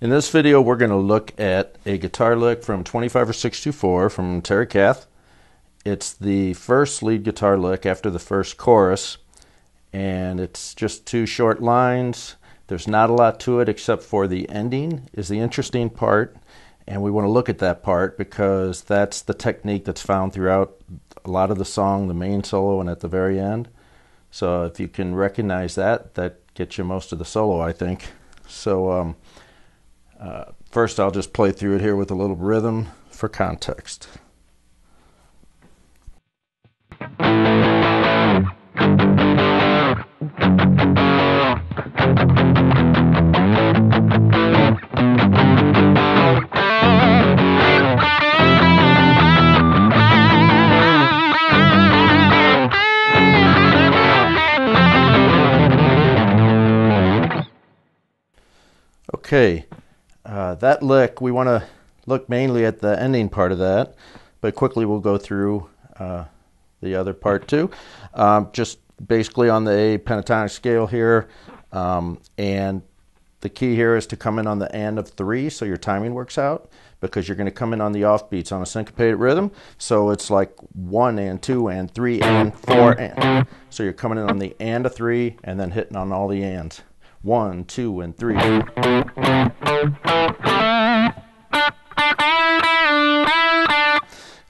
In this video, we're going to look at a guitar lick from 25 or 6 to 4 from Terry Kath. It's the first lead guitar lick after the first chorus, and it's just two short lines. There's not a lot to it except for the ending is the interesting part, and we want to look at that part because that's the technique that's found throughout a lot of the song, the main solo, and at the very end. So if you can recognize that, that gets you most of the solo, I think. So um, uh, first, I'll just play through it here with a little rhythm for context. Okay, uh, that lick, we want to look mainly at the ending part of that, but quickly we'll go through uh, the other part too. Um, just basically on the A pentatonic scale here, um, and the key here is to come in on the end of three so your timing works out because you're going to come in on the offbeats on a syncopated rhythm. So it's like one and two and three and four and. So you're coming in on the and of three and then hitting on all the ands. One, two, and three.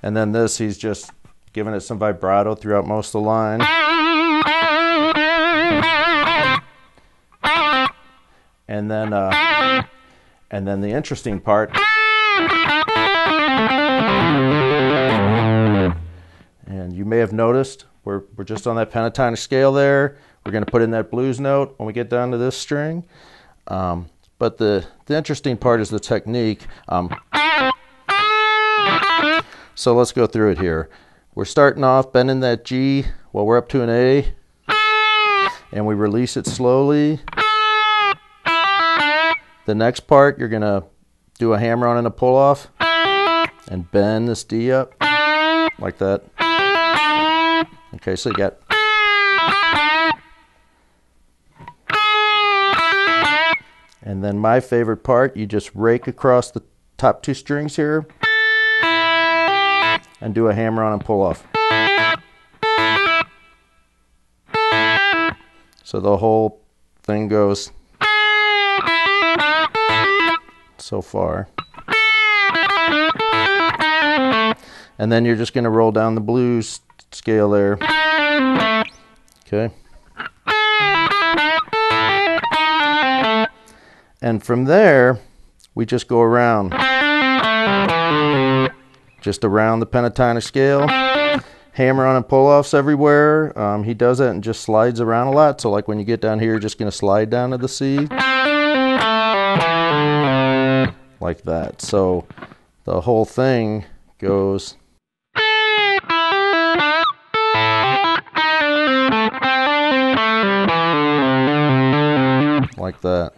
And then this, he's just giving it some vibrato throughout most of the line. And then, uh, and then the interesting part. And you may have noticed we're, we're just on that pentatonic scale there. We're going to put in that blues note when we get down to this string. Um, but the, the interesting part is the technique. Um, so let's go through it here. We're starting off bending that G while we're up to an A, and we release it slowly. The next part, you're going to do a hammer on and a pull off and bend this D up like that. Okay, so you got And then my favorite part, you just rake across the top two strings here and do a hammer on and pull off. So the whole thing goes so far. And then you're just going to roll down the blues scale there. Okay. And from there, we just go around. Just around the pentatonic scale. Hammer on and pull offs everywhere. Um, he does that and just slides around a lot. So, like when you get down here, you're just going to slide down to the C. Like that. So, the whole thing goes. Like that.